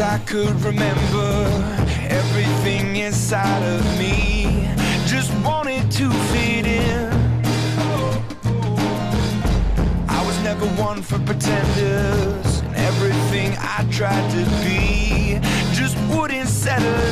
I could remember everything inside of me. Just wanted to fit in. I was never one for pretenders, and everything I tried to be just wouldn't settle.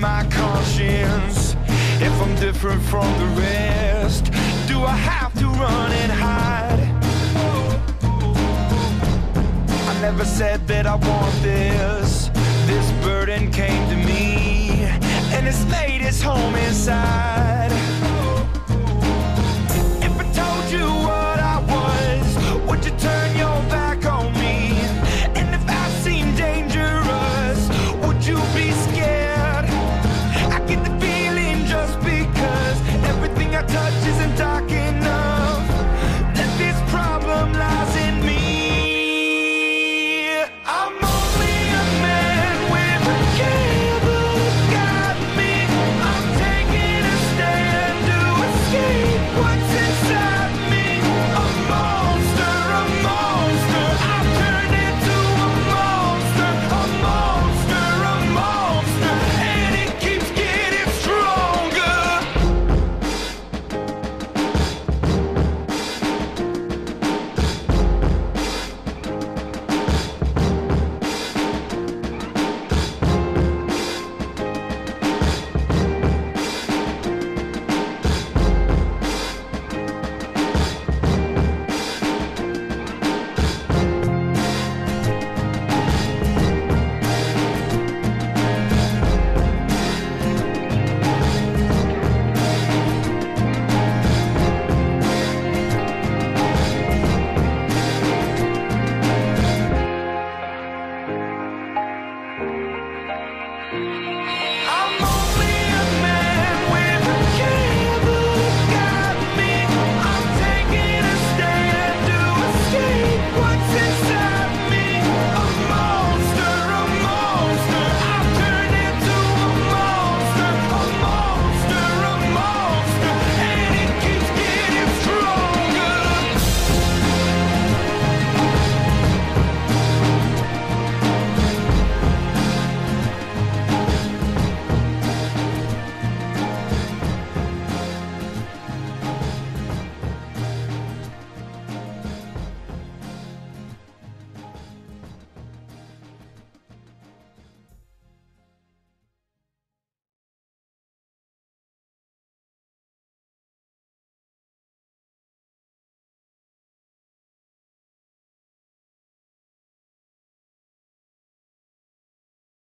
my conscience if I'm different from the rest? Do I have to run and hide? I never said that I want this. This burden came to me, and it's made its home inside.